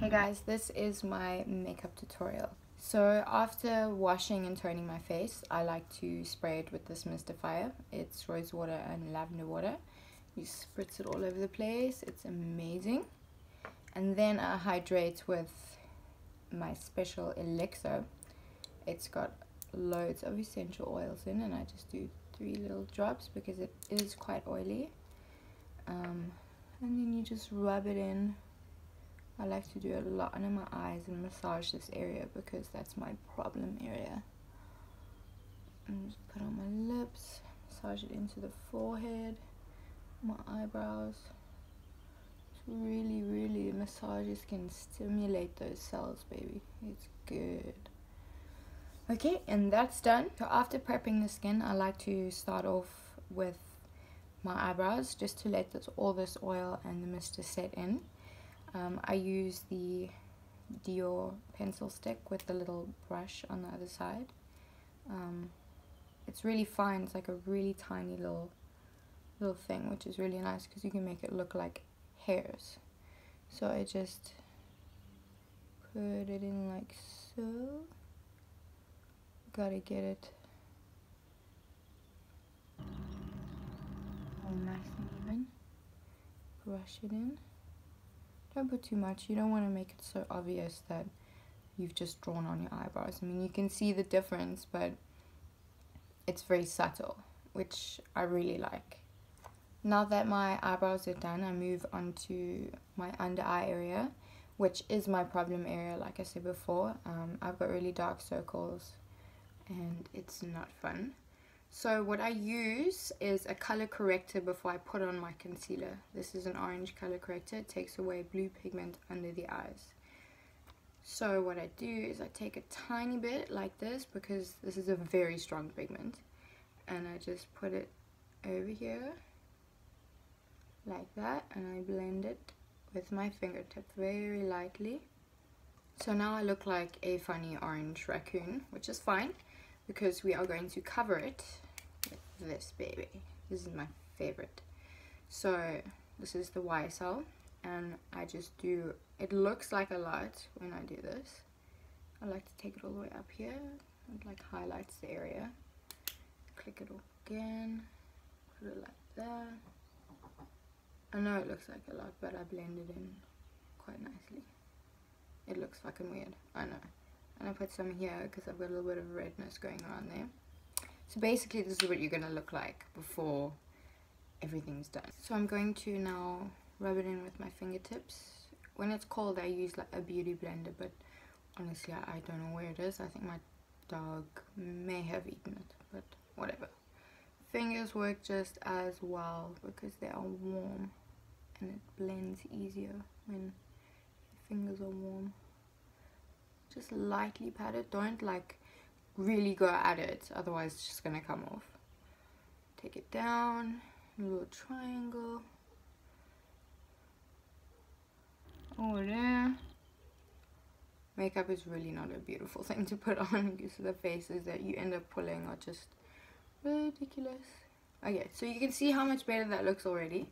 Hey guys, this is my makeup tutorial. So after washing and toning my face, I like to spray it with this mistifier. It's rose water and lavender water. You spritz it all over the place. It's amazing. And then I hydrate with my special elixir. It's got loads of essential oils in and I just do three little drops because it is quite oily. Um, and then you just rub it in I like to do a lot under my eyes and massage this area because that's my problem area. And just put on my lips, massage it into the forehead, my eyebrows. It's really, really, massages can stimulate those cells, baby. It's good. Okay, and that's done. So after prepping the skin, I like to start off with my eyebrows just to let this, all this oil and the mist set in. Um, I use the Dior pencil stick with the little brush on the other side. Um, it's really fine. It's like a really tiny little little thing, which is really nice because you can make it look like hairs. So I just put it in like so. Gotta get it all nice and even. Brush it in. Don't put too much. You don't want to make it so obvious that you've just drawn on your eyebrows. I mean, you can see the difference, but it's very subtle, which I really like. Now that my eyebrows are done, I move on to my under eye area, which is my problem area, like I said before. Um, I've got really dark circles and it's not fun. So what I use is a color corrector before I put on my concealer. This is an orange color corrector. It takes away blue pigment under the eyes. So what I do is I take a tiny bit like this because this is a very strong pigment. And I just put it over here like that and I blend it with my fingertip very lightly. So now I look like a funny orange raccoon, which is fine because we are going to cover it with this baby. This is my favorite. So this is the YSL and I just do, it looks like a lot when I do this. I like to take it all the way up here. It like highlights the area. Click it again, put it like that. I know it looks like a lot, but I blend it in quite nicely. It looks fucking weird, I know and I put some here because I've got a little bit of redness going on there. So basically this is what you're going to look like before everything's done. So I'm going to now rub it in with my fingertips. When it's cold I use like a beauty blender but honestly I, don't know where it is. I think my dog may have eaten it but whatever. Fingers work just as well because they are warm and it blends easier when fingers are warm just lightly pat it. Don't like really go at it. Otherwise it's just gonna come off. Take it down. A little triangle. Over there. Makeup is really not a beautiful thing to put on. Because the faces that you end up pulling are just ridiculous. Okay so you can see how much better that looks already.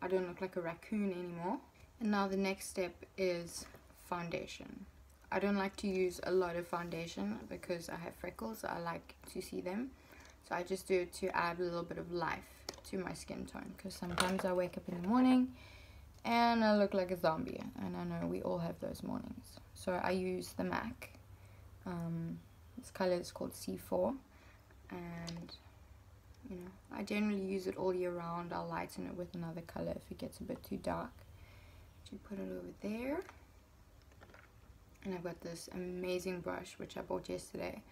I don't look like a raccoon anymore. And now the next step is foundation. I don't like to use a lot of foundation because I have freckles. I like to see them. So I just do it to add a little bit of life to my skin tone. Because sometimes I wake up in the morning and I look like a zombie. And I know we all have those mornings. So I use the MAC. Um, this color is called C4. And, you know, I generally use it all year round. I'll lighten it with another color if it gets a bit too dark. You put it over there and I've got this amazing brush which I bought yesterday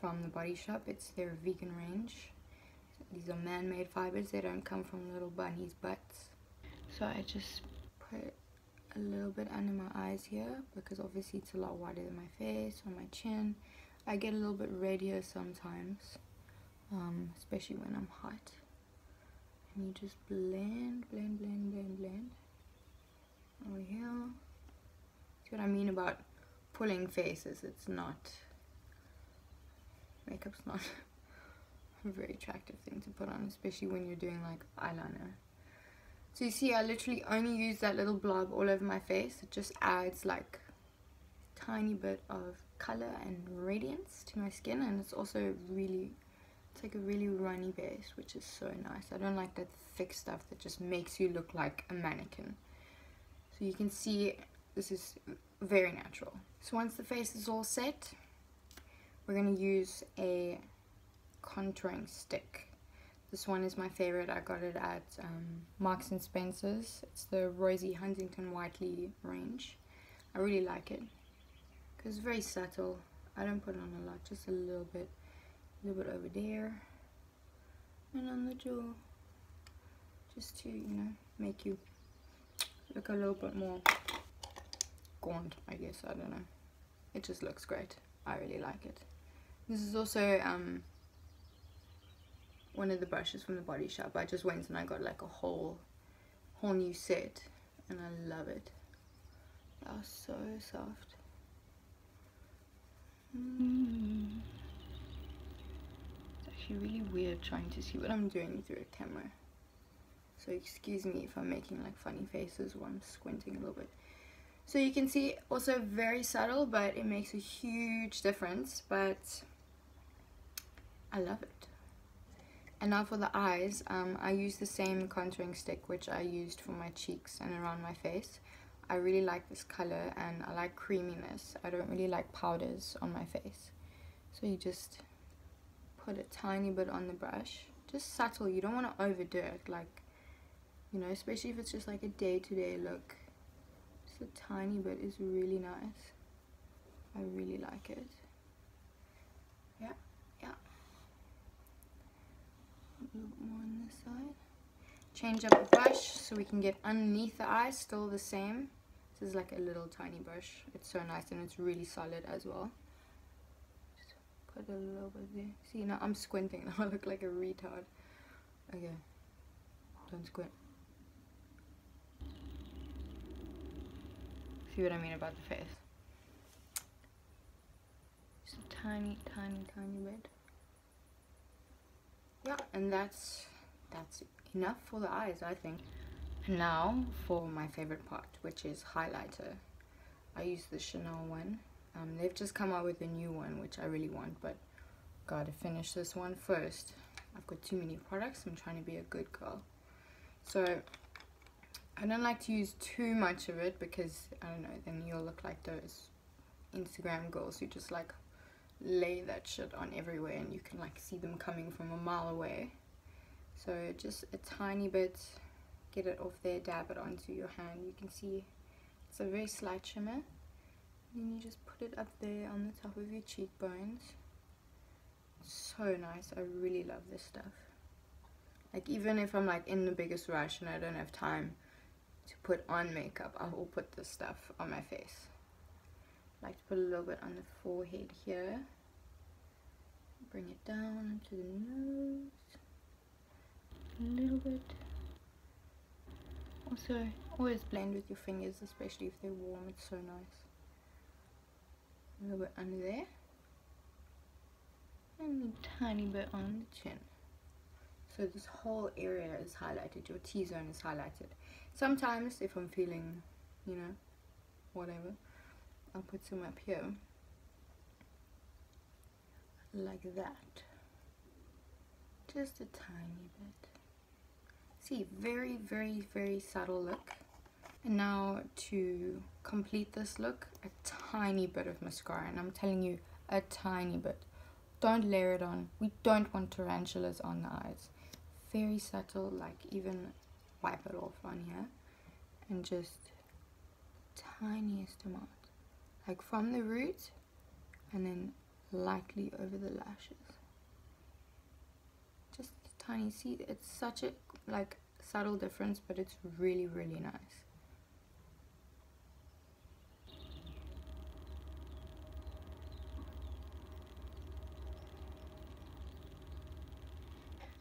from the Body Shop. It's their vegan range. These are man-made fibers. They don't come from little bunnies' butts. So I just put a little bit under my eyes here because obviously it's a lot wider than my face, on my chin. I get a little bit red here sometimes, um, especially when I'm hot. And you just blend, blend, blend, blend, blend. Over here. See what I mean about pulling faces it's not makeup's not a very attractive thing to put on especially when you're doing like eyeliner So you see I literally only use that little blob all over my face. It just adds like tiny bit of color and radiance to my skin and it's also really it's like a really runny base which is so nice. I don't like that thick stuff that just makes you look like a mannequin. So you can see this is very natural. So once the face is all set, we're going to use a contouring stick. This one is my favorite. I got it at um, Marks and Spencer's. It's the Rosie Huntington Whiteley range. I really like it because it's very subtle. I don't put on a lot, just a little bit, a little bit over there and on the jaw, just to you know make you look a little bit more gaunt. I guess I don't know. It just looks great. I really like it. This is also um, one of the brushes from the Body Shop. I just went and I got like a whole, whole new set, and I love it. They are so soft. Mm. It's actually really weird trying to see what I'm doing through a camera. So excuse me if I'm making like funny faces while I'm squinting a little bit. So you can see also very subtle, but it makes a huge difference. But I love it. And now for the eyes, um, I use the same contouring stick which I used for my cheeks and around my face. I really like this color and I like creaminess. I don't really like powders on my face. So you just put a tiny bit on the brush. Just subtle, you don't want to overdo it. Like, you know, especially if it's just like a day-to-day -day look. Just a tiny bit is really nice. I really like it. Yeah, yeah. a little more on this side. Change up the brush so we can get underneath the eye, still the same. This is like a little tiny brush. It's so nice and it's really solid as well. Just put a little bit there. See, now I'm squinting. Now I look like a retard. Okay. Don't squint. See what I mean about the face? Just a tiny, tiny, tiny bit. Yeah and that's that's enough for the eyes I think. Now for my favorite part which is highlighter. I use the Chanel one. Um, they've just come out with a new one which I really want but gotta finish this one first. I've got too many products. I'm trying to be a good girl. So I don't like to use too much of it because I don't know then you'll look like those Instagram girls who just like lay that shit on everywhere and you can like see them coming from a mile away. So just a tiny bit get it off there dab it onto your hand. You can see it's a very slight shimmer. And you just put it up there on the top of your cheekbones. So nice. I really love this stuff. Like even if I'm like in the biggest rush and I don't have time to put on makeup I will put this stuff on my face. Like to put a little bit on the forehead here. Bring it down to the nose. A little bit. Also always blend with your fingers especially if they're warm it's so nice. A little bit under there. And a tiny bit on the chin. So this whole area is highlighted your t-zone is highlighted sometimes if I'm feeling you know whatever I'll put some up here. Like that. Just a tiny bit. See very very very subtle look. And now to complete this look a tiny bit of mascara. And I'm telling you a tiny bit. Don't layer it on. We don't want tarantulas on the eyes. Very subtle like even wipe it off on here. And just tiniest amount. Like from the root and then lightly over the lashes. Just tiny see it's such a like subtle difference but it's really really nice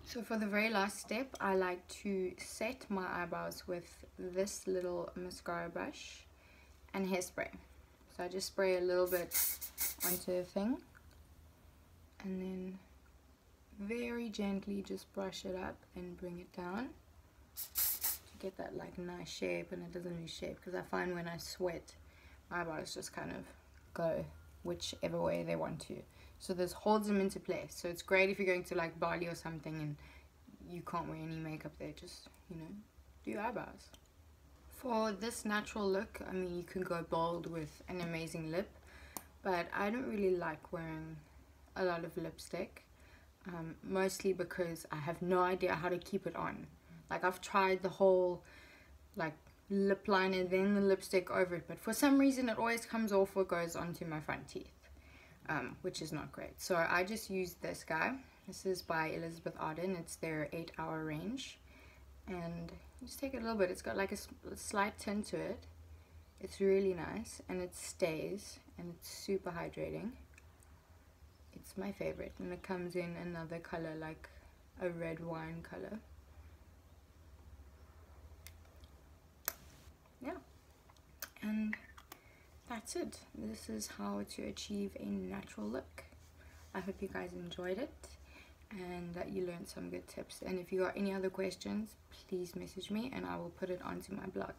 So for the very last step, I like to set my eyebrows with this little mascara brush and hairspray. So I just spray a little bit onto the thing and then very gently just brush it up and bring it down to get that like nice shape and it doesn't lose shape because I find when I sweat my eyebrows just kind of go whichever way they want to so this holds them into place. So it's great if you're going to like Bali or something and you can't wear any makeup there just you know do your eyebrows. For this natural look I mean you can go bold with an amazing lip but I don't really like wearing a lot of lipstick um, mostly because I have no idea how to keep it on. Like I've tried the whole like lip liner then the lipstick over it but for some reason it always comes off or goes onto my front teeth um, which is not great. So I just used this guy. This is by Elizabeth Arden it's their 8 hour range. And just take a little bit. It's got like a, a slight tint to it. It's really nice and it stays and it's super hydrating. It's my favorite and it comes in another color like a red wine color. Yeah. And that's it. This is how to achieve a natural look. I hope you guys enjoyed it and that you learned some good tips. And if you got any other questions please message me and i will put it onto my blog